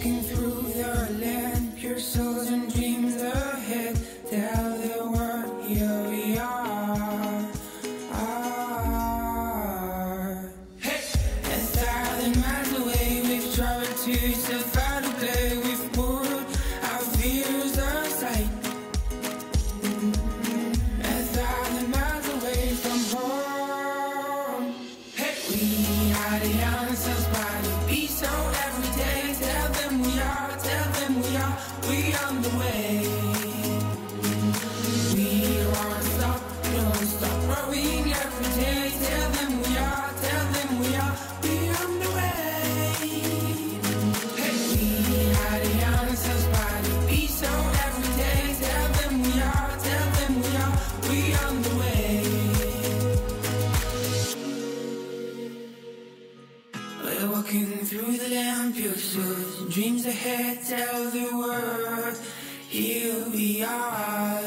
walking through the land, pure souls and dreams ahead. Tell the world here we are. are. Hey! A thousand miles away, we've traveled to survive the day. We've poured our fears aside. A thousand miles away from home. Hey! We are the answers, by the peace of every day we on the way. We stop, don't stop growing every day. Tell them we are, tell them we are, walking through the lamp, your shoes, dreams ahead, tell the world, here we are.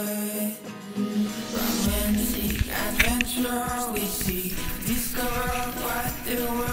Romantic adventure we see, discover what the world.